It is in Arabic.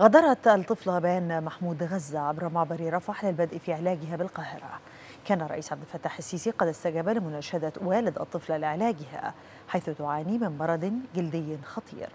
غادرت الطفلة بيان محمود غزة عبر معبر رفح للبدء في علاجها بالقاهرة. كان الرئيس عبد الفتاح السيسي قد استجاب لمناشدة والد الطفلة لعلاجها حيث تعاني من مرض جلدي خطير.